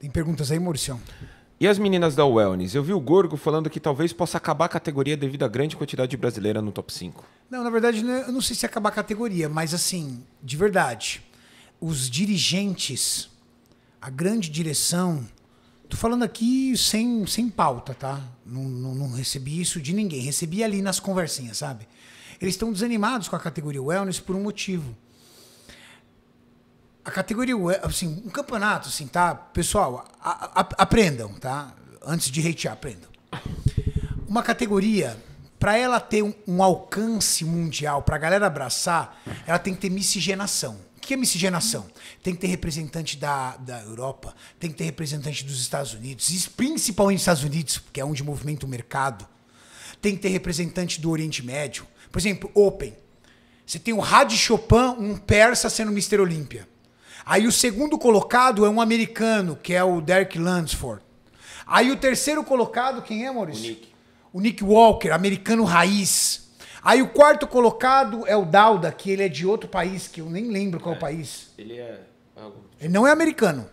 Tem perguntas aí, Maurício? E as meninas da Wellness? Eu vi o Gorgo falando que talvez possa acabar a categoria devido à grande quantidade de brasileira no top 5. Não, na verdade, não é- eu não sei se acabar a categoria, mas assim, de verdade, os dirigentes, a grande direção, tô falando aqui sem, sem pauta, tá? Não, não, não recebi isso de ninguém, recebi ali nas conversinhas, sabe? Eles estão desanimados com a categoria Wellness por um motivo. A categoria, we- assim, um campeonato, assim, tá? Pessoal, a- a- aprendam, tá? Antes de hatear, aprendam uma categoria, para ela ter um, um alcance mundial, para a galera abraçar, ela tem que ter miscigenação. O que é miscigenação? Tem que ter representante da, da Europa, tem que ter representante dos Estados Unidos, principalmente dos Estados Unidos, que é onde movimenta o mercado. Tem que ter representante do Oriente Médio. Por exemplo, Open. Você tem o Hadi Chopin, um persa sendo Mr. Olímpia. Aí o segundo colocado é um americano, que é o Derek Lansford. Aí o terceiro colocado, quem é, Maurício? O Nick. O Nick Walker, americano raiz. Aí o quarto colocado é o Dauda, que ele é de outro país, que eu nem lembro qual é o país. Ele é algo. Ele não é americano.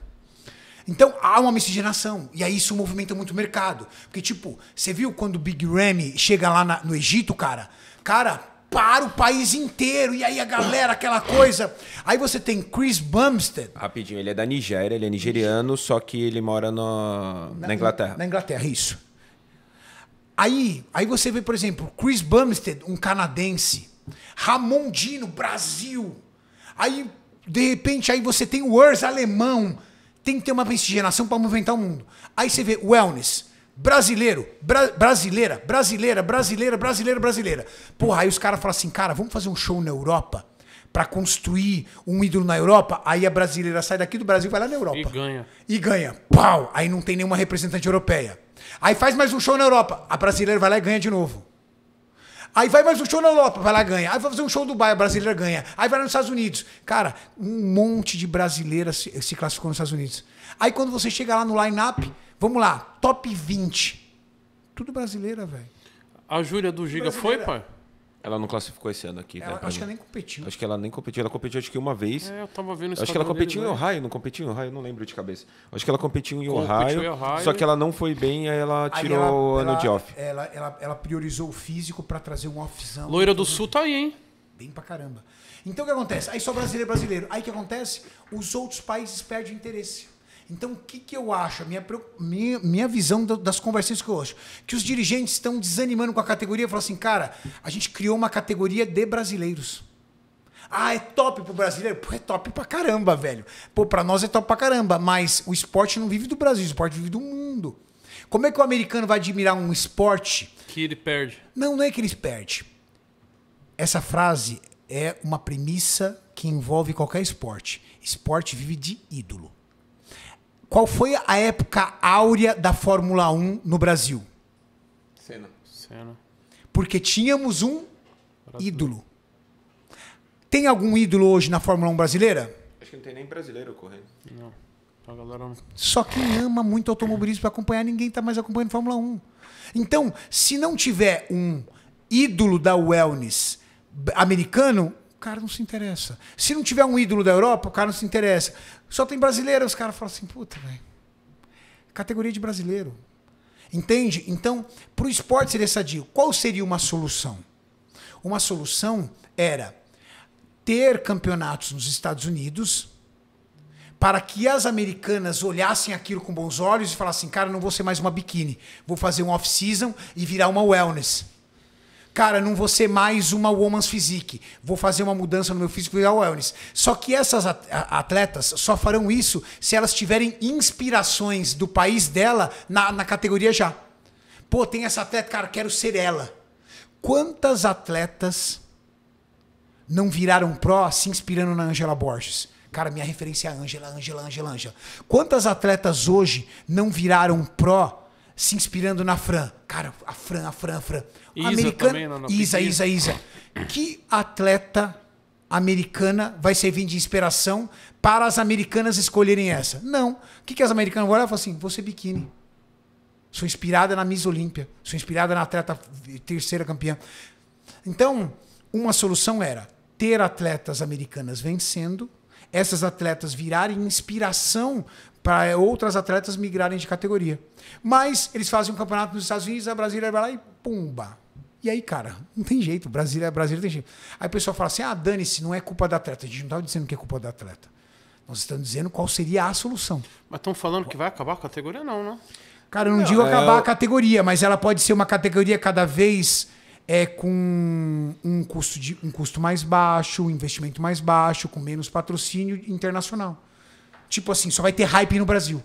Então há uma miscigenação. E aí isso movimenta muito o mercado. Porque, tipo, você viu quando o Big Ramy chega lá na- no Egito, cara? Cara, para o país inteiro. E aí a galera, aquela coisa. Aí você tem Chris Bumstead. Rapidinho, ele é da Nigéria, ele é nigeriano, só que ele mora no- na Inglaterra. Na Inglaterra, isso. Aí, aí você vê, por exemplo, Chris Bumstead, um canadense. Ramon Dino, Brasil. Aí, de repente, aí você tem o Urs alemão. Tem que ter uma miscigenação para movimentar o mundo. Aí você vê wellness. Brasileiro, bra- brasileira, brasileira, brasileira, brasileira, brasileira. Porra, aí os caras falam assim, cara, vamos fazer um show na Europa para construir um ídolo na Europa. Aí a brasileira sai daqui do Brasil e vai lá na Europa. E ganha. E ganha. Pau! Aí não tem nenhuma representante europeia. Aí faz mais um show na Europa. A brasileira vai lá e ganha de novo. Aí vai mais um show na Europa, vai lá e ganha. Aí vai fazer um show no Dubai, a brasileira ganha. Aí vai lá nos Estados Unidos. Cara, um monte de brasileira se, se classificou nos Estados Unidos. Aí quando você chega lá no line-up, vamos lá, top 20. Tudo brasileira, velho. A Júlia do Giga foi, pai? Ela não classificou esse ano aqui. Ela, tá, pra acho que ela nem competiu. Acho que ela nem competiu. Ela competiu acho que uma vez. É, eu tava vendo acho que ela competiu em deles, né? Ohio, não competiu em Ohio, não lembro de cabeça. Acho que ela competiu em Competiu Ohio, em Ohio. só que ela não foi bem, aí ela Aí tirou ela- o ano ela- de off. Ela, ela, ela priorizou o físico pra trazer um offzão. Loira do Sul tá aí, hein? Bem pra caramba. Então o que acontece? Aí só brasileiro é brasileiro. Aí o que acontece? Os outros países perdem interesse. Então o que, que eu acho? A minha, minha, minha visão do- das conversas que eu acho. Que os dirigentes estão desanimando com a categoria. Falam assim, cara, a gente criou uma categoria de brasileiros. Ah, é top pro brasileiro? Pô, é top pra caramba, velho. Pô, pra nós é top pra caramba. Mas o esporte não vive do Brasil, o esporte vive do mundo. Como é que o americano vai admirar um esporte Que ele perde. não, não é que eles perdem. Essa frase é uma premissa que envolve qualquer esporte. Esporte vive de ídolo. Qual foi a época áurea da Fórmula 1 no Brasil? Cena. Cena. Porque tínhamos um ídolo. Tem algum ídolo hoje na Fórmula 1 brasileira? Acho que não tem nem brasileiro correndo. Não. A galera não. Só quem ama muito automobilismo para acompanhar, ninguém tá mais acompanhando Fórmula 1. Então, se não tiver um ídolo da wellness americano, cara não se interessa. Se não tiver um ídolo da Europa, o cara não se interessa. Só tem brasileiro, os caras falam assim, puta, velho. Categoria de brasileiro. Entende? Então, para o esporte seria sadio. Qual seria uma solução? Uma solução era ter campeonatos nos Estados Unidos para que as americanas olhassem aquilo com bons olhos e falassem, cara, não vou ser mais uma biquíni, vou fazer um off-season e virar uma wellness. Cara, não vou ser mais uma woman's physique, vou fazer uma mudança no meu físico e wellness. Só que essas atletas só farão isso se elas tiverem inspirações do país dela na, na categoria já. Pô, tem essa atleta, cara, quero ser ela. Quantas atletas não viraram pró se inspirando na Angela Borges. Cara, minha referência é a Angela, Angela, Angela, Angela. Quantas atletas hoje não viraram pró se inspirando na Fran? Cara, a Fran, a Fran, a Fran. Isa também, na- na Isa. Isa, Isa. Que atleta americana vai servir de inspiração para as americanas escolherem essa? Não. O que, que as americanas vão olhar e falar assim? Vou ser biquíni. Sou inspirada na Miss Olímpia. Sou inspirada na atleta terceira campeã. Então, uma solução era ter atletas americanas vencendo essas atletas virarem inspiração para outras atletas migrarem de categoria. Mas eles fazem um campeonato nos Estados Unidos, a Brasília vai lá e pumba. E aí, cara, não tem jeito. Brasília, Brasília tem jeito. Aí o pessoal fala assim: ah, dane-se, não é culpa da atleta. A gente não estava dizendo que é culpa da atleta. Nós estamos dizendo qual seria a solução. Mas estão falando que vai acabar a categoria, não, né? Cara, eu não, não digo acabar é... a categoria, mas ela pode ser uma categoria cada vez é, com um custo, de, um custo mais baixo, um investimento mais baixo, com menos patrocínio internacional. Tipo assim, só vai ter hype no Brasil.